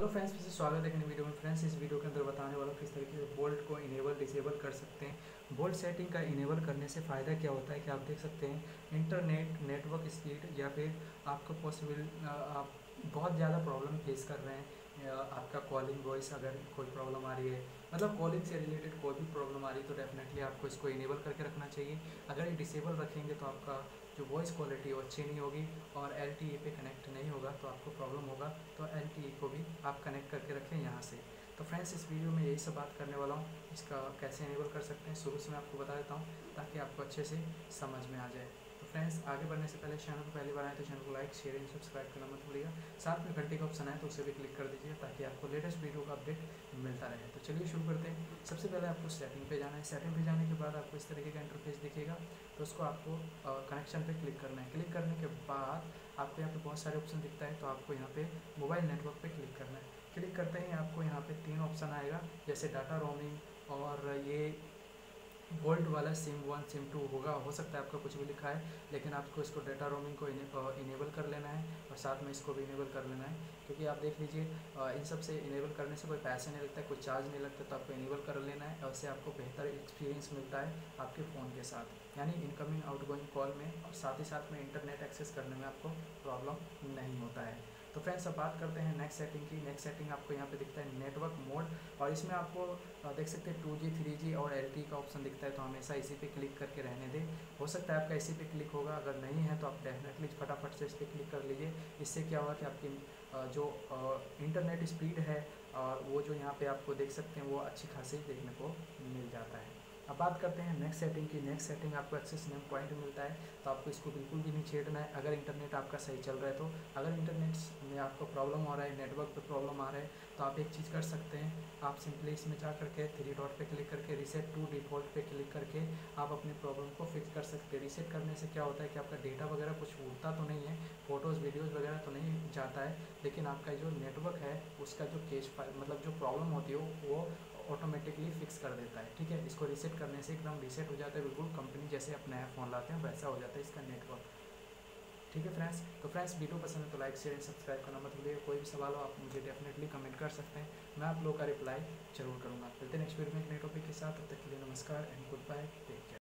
Hello friends फिर से स्वागत है वीडियो में। फ्रेंड्स इस वीडियो के अंदर बताने वाला किस तरीके से बोल्ट को इनेबल डिसेबल कर सकते हैं। बोल्ट सेटिंग का इनेबल करने से फ़ायदा क्या होता है कि आप देख सकते हैं इंटरनेट नेटवर्क स्पीड या फिर आपको पॉसिबल आप बहुत ज़्यादा प्रॉब्लम फेस कर रहे हैं। आपका कॉलिंग वॉइस अगर कोई प्रॉब्लम आ रही है मतलब कॉलिंग से रिलेटेड कोई भी प्रॉब्लम आ रही है तो डेफिनेटली आपको इसको इनेबल करके रखना चाहिए। अगर ये डिसेबल रखेंगे तो आपका जो वॉइस क्वालिटी वो अच्छी नहीं होगी और एल टी पे कनेक्ट नहीं होगा तो आपको प्रॉब्लम होगा। तो एल टी को भी आप कनेक्ट करके रखें यहाँ से। तो फ्रेंड्स इस वीडियो में यही सब बात करने वाला हूँ। इसका कैसे इनेबल कर सकते हैं, शुरू से मैं आपको बता देता हूँ ताकि आपको अच्छे से समझ में आ जाए। फ्रेंड्स आगे बढ़ने से पहले चैनल को पहली बार आए तो चैनल को लाइक शेयर एंड सब्सक्राइब करना मत भूलिएगा। साथ में घंटे का ऑप्शन आए तो उसे भी क्लिक कर दीजिए ताकि आपको लेटेस्ट वीडियो का अपडेट मिलता रहे। तो चलिए शुरू करते हैं। सबसे पहले आपको सेटिंग पे जाना है। सेटिंग पे जाने के बाद आपको इस तरीके का इंटरफेस दिखेगा। तो उसको आपको कनेक्शन पे क्लिक करना है। क्लिक करने के बाद आपको यहाँ पे बहुत सारे ऑप्शन दिखता है तो आपको यहाँ पे मोबाइल नेटवर्क पे क्लिक करना है। क्लिक करते ही आपको यहाँ पे तीन ऑप्शन आएगा। जैसे डाटा रोमिंग और ये गोल्ड वाला सिम वन सिम टू होगा। हो सकता है आपका कुछ भी लिखा है, लेकिन आपको इसको डेटा रोमिंग को इनेबल कर लेना है और साथ में इसको भी इनेबल कर लेना है। क्योंकि आप देख लीजिए इन सबसे इनेबल करने से कोई पैसे नहीं लगता, कोई चार्ज नहीं लगता तो आपको इनेबल कर लेना है और उससे आपको बेहतर एक्सपीरियंस मिलता है आपके फ़ोन के साथ। यानी इनकमिंग आउटगोइंग कॉल में और साथ ही साथ में इंटरनेट एक्सेस करने में आपको प्रॉब्लम नहीं होता है। फ्रेंड्स अब बात करते हैं नेक्स्ट सेटिंग की नेक्स्ट सेटिंग आपको यहाँ पे दिखता है नेटवर्क मोड और इसमें आपको देख सकते हैं टू जी थ्री जी और एल का ऑप्शन दिखता है तो हमेशा इसी पे क्लिक करके रहने दें। हो सकता है आपका इसी पे क्लिक होगा, अगर नहीं है तो आप डेफिनेटली फटाफट से इस पर क्लिक कर लीजिए। इससे क्या होगा कि आपकी जो इंटरनेट स्पीड है और वो जो यहाँ पर आपको देख सकते हैं, वो अच्छी खासी देखने को मिल जाता है। अब बात करते हैं नेक्स्ट सेटिंग की। नेक्स्ट सेटिंग आपको एक्सेस नेम पॉइंट मिलता है तो आपको इसको बिल्कुल भी नहीं छेड़ना है। अगर इंटरनेट आपका सही चल रहा है तो अगर इंटरनेट में आपको प्रॉब्लम हो रहा है नेटवर्क पे प्रॉब्लम आ रहा है तो आप एक चीज़ कर सकते हैं। आप सिंपली इसमें जा करके थ्री डॉट पे क्लिक करके रिसेट टू डिफ़ॉल्ट पे क्लिक करके आप अपनी प्रॉब्लम को फिक्स कर सकते हैं। रिसेट करने से क्या होता है कि आपका डेटा वगैरह कुछ उड़ता तो नहीं है फ़ोटोज़ वीडियोज़ वगैरह तो नहीं जाता है, लेकिन आपका जो नेटवर्क है, उसका जो केस मतलब जो प्रॉब्लम होती है, वो ऑटोमेटिकली फिक्स कर देता है, ठीक है? इसको रीसेट करने से एकदम रीसेट हो जाता है, बिल्कुल कंपनी जैसे आप नया फ़ोन लाते हैं, वैसा हो जाता है इसका नेटवर्क ठीक है फ्रेंड्स तो फ्रेंड्स वीडियो पसंद है तो लाइक शेयर एंड सब्सक्राइब करना मत भूलिए कोई भी सवाल हो, आप मुझे डेफिनेटली कमेंट कर सकते हैं। मैं आप लोगों का रिप्लाई ज़रूर करूँगा। मिलते नेक्स्ट वीडियो में एक नए टॉपिक के साथ। तब तक के लिए नमस्कार and goodbye take care